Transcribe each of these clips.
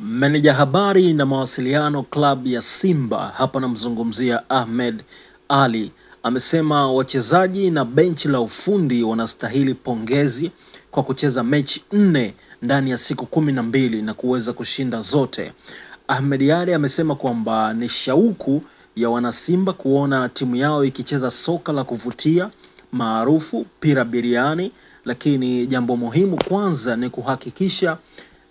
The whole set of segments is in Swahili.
Meneja habari na mawasiliano klabu ya Simba, hapa namzungumzia Ahmed Ali, amesema wachezaji na benchi la ufundi wanastahili pongezi kwa kucheza mechi nne ndani ya siku kumi na mbili na kuweza kushinda zote. Ahmed Ally amesema kwamba ni shauku ya wanasimba kuona timu yao ikicheza soka la kuvutia maarufu pira biriani, lakini jambo muhimu kwanza ni kuhakikisha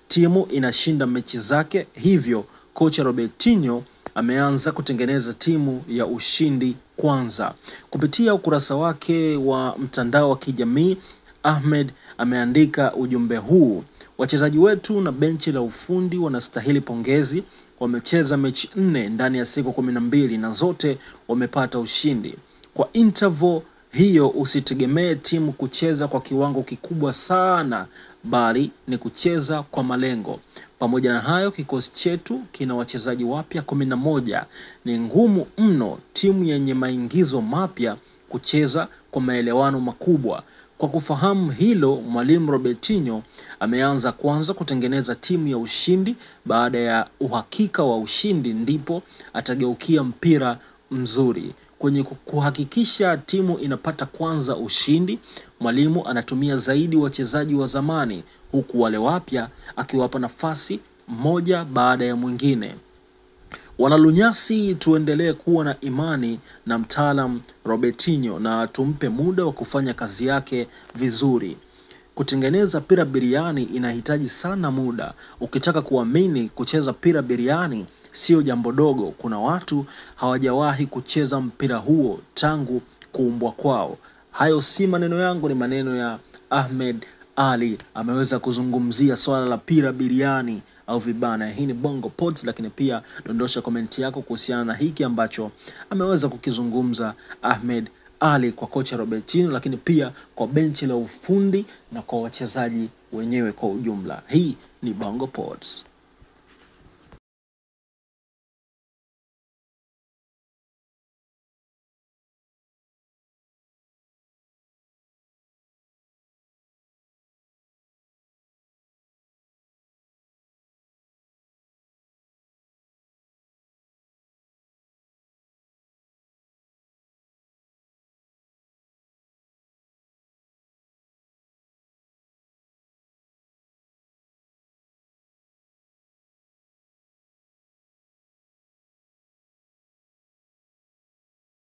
timu inashinda mechi zake. Hivyo kocha Robertinho ameanza kutengeneza timu ya ushindi kwanza. Kupitia ukurasa wake wa mtandao wa kijamii, Ahmed ameandika ujumbe huu: wachezaji wetu na benchi la ufundi wanastahili pongezi. Wamecheza mechi nne ndani ya siku kumi na mbili na zote wamepata ushindi. Kwa interval hiyo usitegemee timu kucheza kwa kiwango kikubwa sana, bali ni kucheza kwa malengo. Pamoja na hayo, kikosi chetu kina wachezaji wapya kumi na moja. Ni ngumu mno timu yenye maingizo mapya kucheza kwa maelewano makubwa. Kwa kufahamu hilo, mwalimu Robertinho ameanza kwanza kutengeneza timu ya ushindi. Baada ya uhakika wa ushindi, ndipo atageukia mpira mzuri. Kwenye kuhakikisha timu inapata kwanza ushindi, mwalimu anatumia zaidi wachezaji wa zamani, huku wale wapya akiwapa nafasi moja baada ya mwingine. Wanalunyasi, tuendelee kuwa na imani na mtaalam Robertinho na tumpe muda wa kufanya kazi yake vizuri. Kutengeneza pira biriani inahitaji sana muda. Ukitaka kuamini kucheza pira biriani sio jambo dogo. Kuna watu hawajawahi kucheza mpira huo tangu kuumbwa kwao. Hayo si maneno yangu, ni maneno ya Ahmed Ali. Ameweza kuzungumzia swala la pira biriani au vibana. Hii ni Bongo Pods, lakini pia dondosha komenti yako kuhusiana na hiki ambacho ameweza kukizungumza Ahmed Ali kwa kocha Robertino, lakini pia kwa benchi la ufundi na kwa wachezaji wenyewe kwa ujumla. Hii ni Bongo Pods.